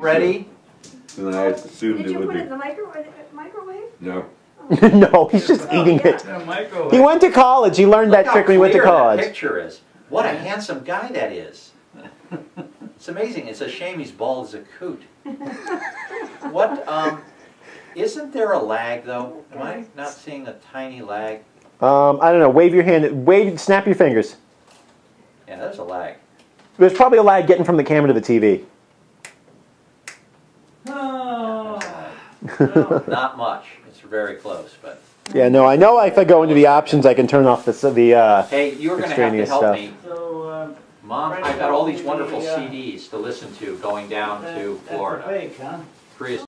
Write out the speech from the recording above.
Ready? And I assumed Did it you would put it in be. the micro- microwave? No. no, he's just eating it. Yeah, microwave. He went to college. He learned Look that trick when he how went to clear that college. picture is. What a handsome guy that is. It's amazing. It's a shame he's bald as a coot. What, um, isn't there a lag though? Am I not seeing a tiny lag? Um, I don't know. Wave your hand. Wave. Snap your fingers. Yeah, there's a lag. There's probably a lag getting from the camera to the TV. Oh. Not much. It's very close, but. Yeah, no, I know if I go into the options, I can turn off the the. Uh, Hey, you're gonna have to Extraneous help stuff. me. So, uh, Mom, I've got all these wonderful the, uh, CDs to listen to going down to that's the Florida. fake, huh? Prius